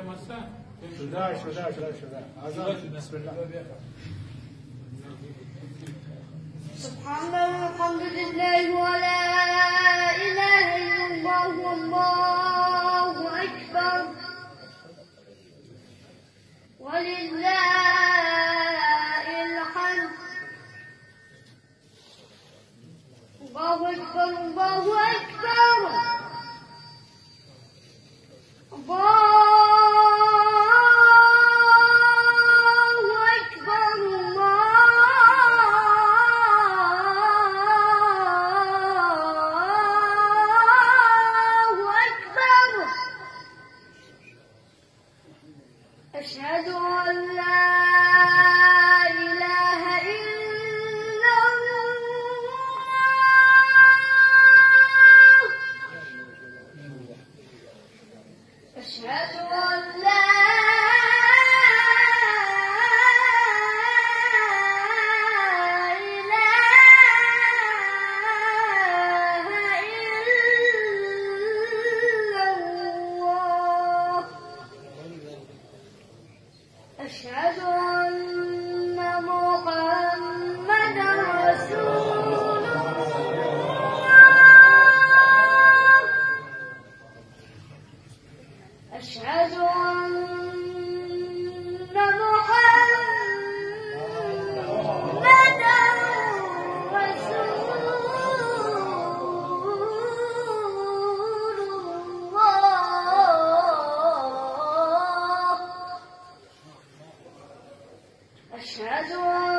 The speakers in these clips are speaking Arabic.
مسا شداي شداي شداي. شداي بسم الله. سبحان الله والحمد لله أشهد أن لا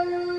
Thank you.